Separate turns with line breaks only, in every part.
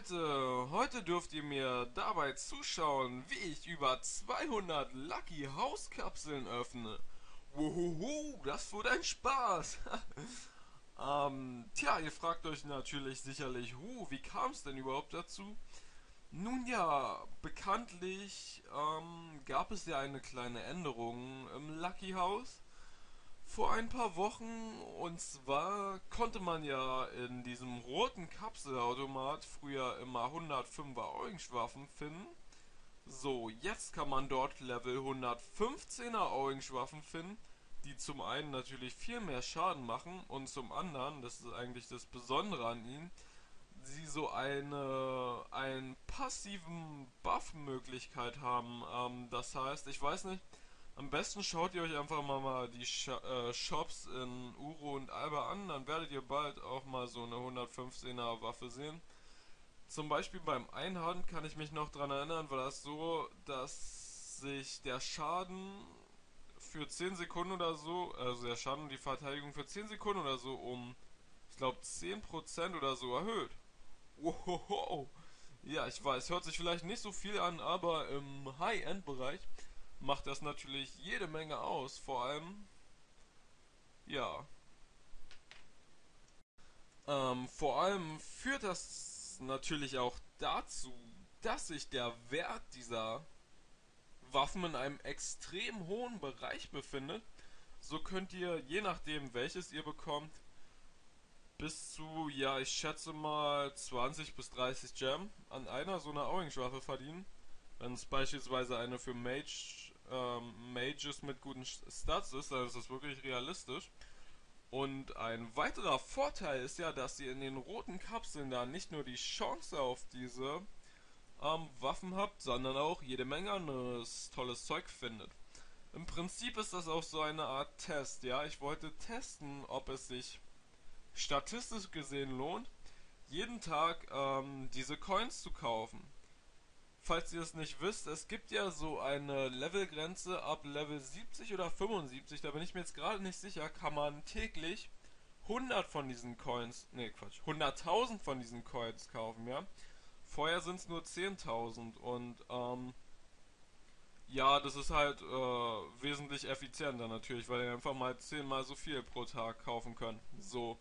Leute, heute dürft ihr mir dabei zuschauen, wie ich über 200 Lucky House Kapseln öffne. Wuhuhu, das wird ein Spaß. ähm, tja, ihr fragt euch natürlich sicherlich, hu, wie kam es denn überhaupt dazu? Nun ja, bekanntlich ähm, gab es ja eine kleine Änderung im Lucky House vor ein paar Wochen und zwar konnte man ja in diesem roten Kapselautomat früher immer 105er Orange-Waffen finden. So, jetzt kann man dort Level 115er Orange-Waffen finden, die zum einen natürlich viel mehr Schaden machen und zum anderen, das ist eigentlich das Besondere an ihnen, sie so eine einen passiven Buff-Möglichkeit haben. Ähm, das heißt, ich weiß nicht, am besten schaut ihr euch einfach mal, mal die äh, Shops in Uro und Alba an, dann werdet ihr bald auch mal so eine 115er Waffe sehen. Zum Beispiel beim Einhand kann ich mich noch daran erinnern, war das so, dass sich der Schaden für 10 Sekunden oder so, also der Schaden und die Verteidigung für 10 Sekunden oder so um, ich glaube 10% oder so erhöht. Wow. Ja, ich weiß, hört sich vielleicht nicht so viel an, aber im High-End-Bereich macht das natürlich jede Menge aus. Vor allem, ja. Ähm, vor allem führt das natürlich auch dazu, dass sich der Wert dieser Waffen in einem extrem hohen Bereich befindet. So könnt ihr, je nachdem welches ihr bekommt, bis zu, ja, ich schätze mal 20 bis 30 Gem an einer so einer Orange-Waffe verdienen. Wenn es beispielsweise eine für Mage ähm, Mages mit guten Stats ist, dann ist das wirklich realistisch. Und ein weiterer Vorteil ist ja, dass ihr in den roten Kapseln da nicht nur die Chance auf diese ähm, Waffen habt, sondern auch jede Menge anderes tolles Zeug findet. Im Prinzip ist das auch so eine Art Test, ja. Ich wollte testen, ob es sich statistisch gesehen lohnt, jeden Tag ähm, diese Coins zu kaufen falls ihr es nicht wisst, es gibt ja so eine Levelgrenze ab Level 70 oder 75, da bin ich mir jetzt gerade nicht sicher, kann man täglich 100 von diesen Coins, ne Quatsch, 100.000 von diesen Coins kaufen, ja. Vorher sind es nur 10.000 und ähm, ja, das ist halt äh, wesentlich effizienter natürlich, weil ihr einfach mal 10 mal so viel pro Tag kaufen könnt. So.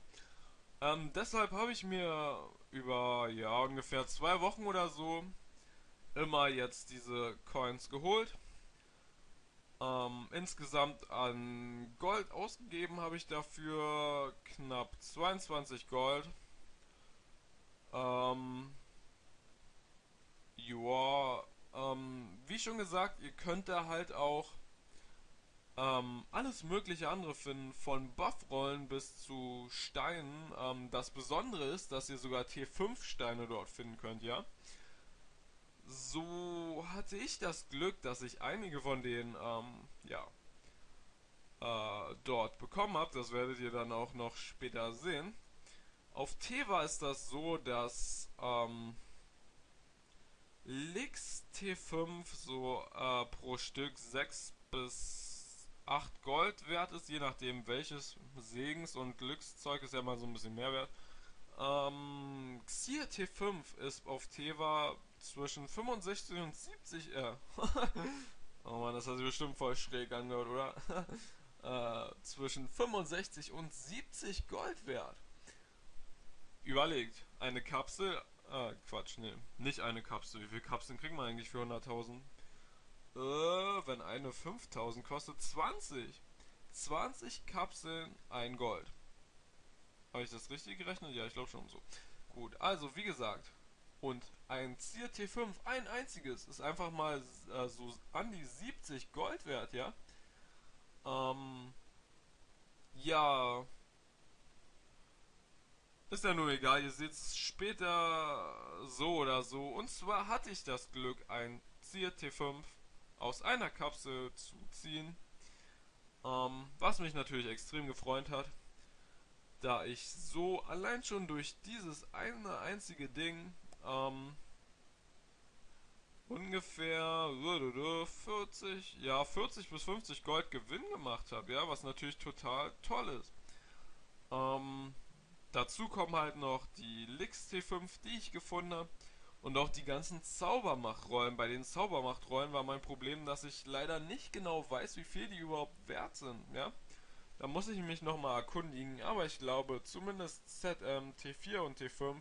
Ähm, deshalb habe ich mir über ja ungefähr zwei Wochen oder so immer jetzt diese Coins geholt. Ähm, insgesamt an Gold ausgegeben habe ich dafür knapp 22 Gold. Ähm, ja, ähm, wie schon gesagt, ihr könnt da halt auch ähm, alles mögliche andere finden, von Buffrollen bis zu Steinen. Ähm, das Besondere ist, dass ihr sogar T5 Steine dort finden könnt, ja so hatte ich das Glück, dass ich einige von denen, ähm, ja, äh, dort bekommen habe. Das werdet ihr dann auch noch später sehen. Auf Teva ist das so, dass ähm, Lix T5 so äh, pro Stück 6 bis 8 Gold wert ist, je nachdem welches Segens- und Glückszeug ist ja mal so ein bisschen mehr wert. Ähm, Xir T5 ist auf Teva zwischen 65 und 70, äh, oh man, das hat sich bestimmt voll schräg angehört, oder? äh, zwischen 65 und 70 Gold wert. Überlegt, eine Kapsel, äh, Quatsch, nee, nicht eine Kapsel. Wie viele Kapseln kriegt man eigentlich für 100.000? Äh, wenn eine 5.000 kostet, 20. 20 Kapseln, ein Gold. Habe ich das richtig gerechnet? Ja, ich glaube schon so. Gut, also wie gesagt, und ein Zier T5, ein einziges, ist einfach mal äh, so an die 70 Gold wert, ja. Ähm, ja. Ist ja nur egal, ihr seht es später so oder so. Und zwar hatte ich das Glück, ein Zier T5 aus einer Kapsel zu ziehen. Ähm, was mich natürlich extrem gefreut hat da ich so allein schon durch dieses eine einzige Ding ähm, ungefähr 40, ja 40 bis 50 Gold Gewinn gemacht habe, ja, was natürlich total toll ist. Ähm, dazu kommen halt noch die Lix T5, die ich gefunden habe. Und auch die ganzen Zaubermachtrollen. Bei den Zaubermachtrollen war mein Problem, dass ich leider nicht genau weiß, wie viel die überhaupt wert sind, ja. Da muss ich mich nochmal erkundigen, aber ich glaube, zumindest ZM, T4 und T5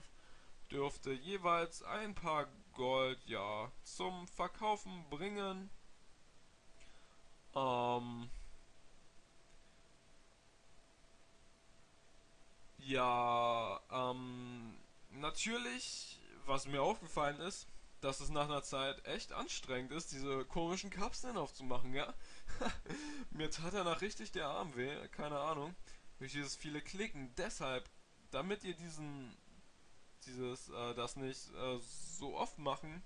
dürfte jeweils ein paar Gold, ja, zum Verkaufen bringen. Ähm, ja, ähm, natürlich, was mir aufgefallen ist, dass es nach einer Zeit echt anstrengend ist, diese komischen Kapseln aufzumachen, ja? Mir tat danach richtig der Arm weh, keine Ahnung, durch dieses viele Klicken. Deshalb, damit ihr diesen, dieses, äh, das nicht äh, so oft machen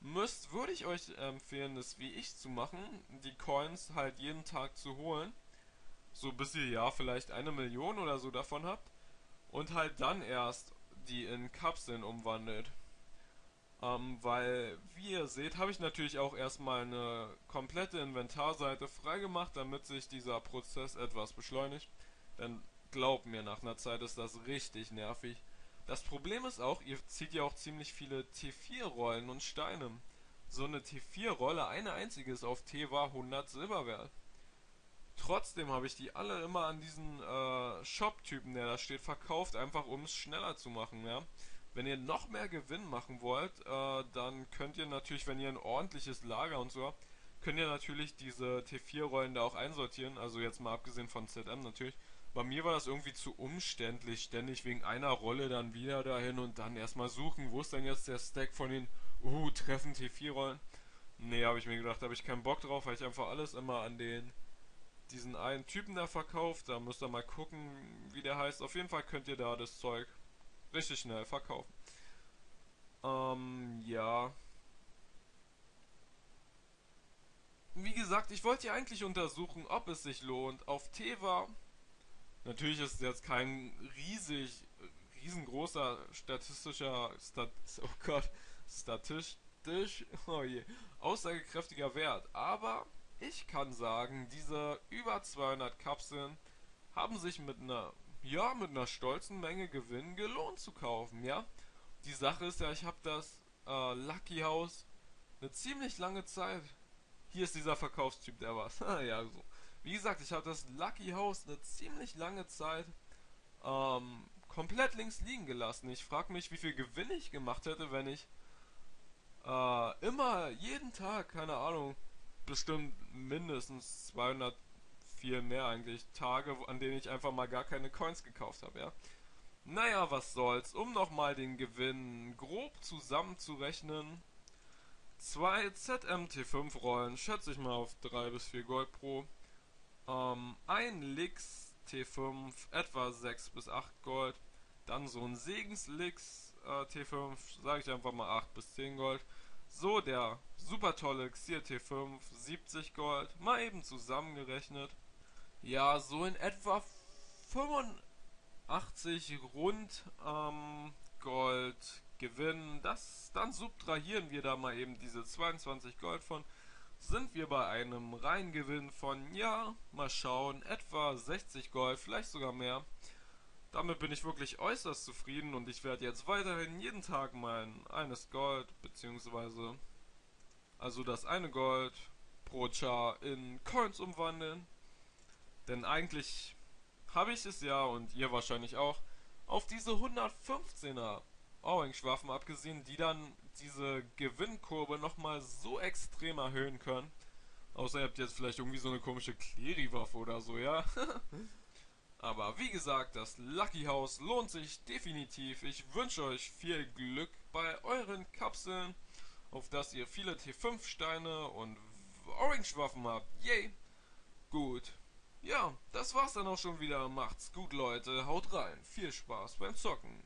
müsst, würde ich euch empfehlen, das wie ich zu machen, die Coins halt jeden Tag zu holen, so bis ihr ja vielleicht eine Million oder so davon habt und halt dann erst die in Kapseln umwandelt. Ähm, weil, wie ihr seht, habe ich natürlich auch erstmal eine komplette Inventarseite freigemacht, damit sich dieser Prozess etwas beschleunigt. Denn glaubt mir, nach einer Zeit ist das richtig nervig. Das Problem ist auch, ihr zieht ja auch ziemlich viele T4-Rollen und Steine. So eine T4-Rolle, eine einzige ist auf T war 100 Silber wert. Trotzdem habe ich die alle immer an diesen äh, Shop-Typen, der da steht, verkauft, einfach um es schneller zu machen, ja. Wenn ihr noch mehr Gewinn machen wollt, äh, dann könnt ihr natürlich, wenn ihr ein ordentliches Lager und so habt, könnt ihr natürlich diese T4-Rollen da auch einsortieren. Also jetzt mal abgesehen von ZM natürlich. Bei mir war das irgendwie zu umständlich, ständig wegen einer Rolle dann wieder dahin und dann erstmal suchen, wo ist denn jetzt der Stack von den, uh, treffen T4-Rollen. Nee, habe ich mir gedacht, habe ich keinen Bock drauf, weil ich einfach alles immer an den diesen einen Typen da verkauft. Da müsst ihr mal gucken, wie der heißt. Auf jeden Fall könnt ihr da das Zeug richtig schnell verkaufen. Ähm, ja. Wie gesagt, ich wollte ja eigentlich untersuchen, ob es sich lohnt. Auf Teva, natürlich ist es jetzt kein riesig, riesengroßer statistischer, Stat, oh Gott, statistisch, oh je, aussagekräftiger Wert. Aber ich kann sagen, diese über 200 Kapseln haben sich mit einer ja, mit einer stolzen Menge Gewinn gelohnt zu kaufen, ja. Die Sache ist ja, ich habe das äh, Lucky House eine ziemlich lange Zeit. Hier ist dieser Verkaufstyp, der was. ja, so. Wie gesagt, ich habe das Lucky House eine ziemlich lange Zeit ähm, komplett links liegen gelassen. Ich frage mich, wie viel Gewinn ich gemacht hätte, wenn ich äh, immer, jeden Tag, keine Ahnung, bestimmt mindestens 200 viel mehr eigentlich Tage, an denen ich einfach mal gar keine Coins gekauft habe, ja. Naja, was soll's. Um nochmal den Gewinn grob zusammenzurechnen. Zwei ZMT5 Rollen, schätze ich mal auf 3 bis 4 Gold pro. Ähm, ein Lix T5, etwa 6 bis 8 Gold. Dann so ein Segens Lix äh, T5, sage ich einfach mal 8 bis 10 Gold. So, der super tolle Xier T5, 70 Gold, mal eben zusammengerechnet ja, so in etwa 85 rund ähm, Gold gewinnen. Das, dann subtrahieren wir da mal eben diese 22 Gold von. Sind wir bei einem Reingewinn von, ja, mal schauen, etwa 60 Gold, vielleicht sogar mehr. Damit bin ich wirklich äußerst zufrieden und ich werde jetzt weiterhin jeden Tag mein eines Gold, beziehungsweise also das eine Gold pro Char in Coins umwandeln. Denn eigentlich habe ich es ja und ihr wahrscheinlich auch auf diese 115er Orange-Waffen abgesehen, die dann diese Gewinnkurve nochmal so extrem erhöhen können. Außer ihr habt jetzt vielleicht irgendwie so eine komische Clery-Waffe oder so, ja? Aber wie gesagt, das Lucky House lohnt sich definitiv. Ich wünsche euch viel Glück bei euren Kapseln, auf dass ihr viele T5-Steine und Orange-Waffen habt. Yay! Gut. Ja, das war's dann auch schon wieder. Macht's gut, Leute. Haut rein. Viel Spaß beim Zocken.